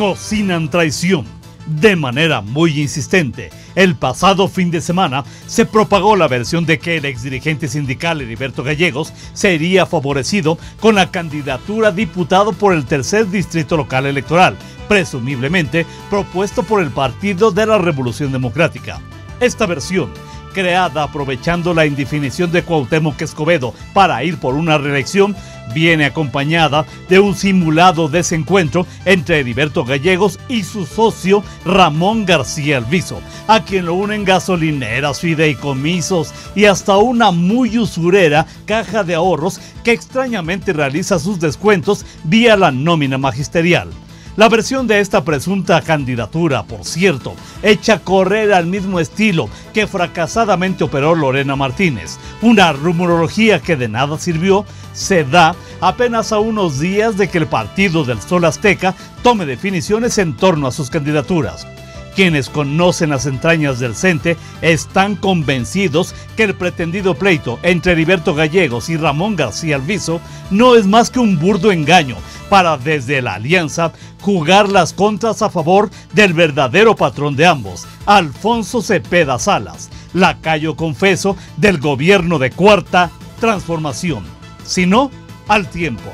cocinan traición. De manera muy insistente, el pasado fin de semana se propagó la versión de que el exdirigente sindical Heriberto Gallegos sería favorecido con la candidatura a diputado por el tercer distrito local electoral, presumiblemente propuesto por el Partido de la Revolución Democrática. Esta versión creada aprovechando la indefinición de Cuauhtémoc Escobedo para ir por una reelección, viene acompañada de un simulado desencuentro entre Heriberto Gallegos y su socio Ramón García Alviso, a quien lo unen gasolineras, fideicomisos y hasta una muy usurera caja de ahorros que extrañamente realiza sus descuentos vía la nómina magisterial. La versión de esta presunta candidatura, por cierto, echa a correr al mismo estilo que fracasadamente operó Lorena Martínez. Una rumorología que de nada sirvió se da apenas a unos días de que el Partido del Sol Azteca tome definiciones en torno a sus candidaturas. Quienes conocen las entrañas del CENTE están convencidos que el pretendido pleito entre Heriberto Gallegos y Ramón García Alviso no es más que un burdo engaño para desde la alianza jugar las contras a favor del verdadero patrón de ambos, Alfonso Cepeda Salas, lacayo confeso del gobierno de Cuarta Transformación. Si no, al tiempo.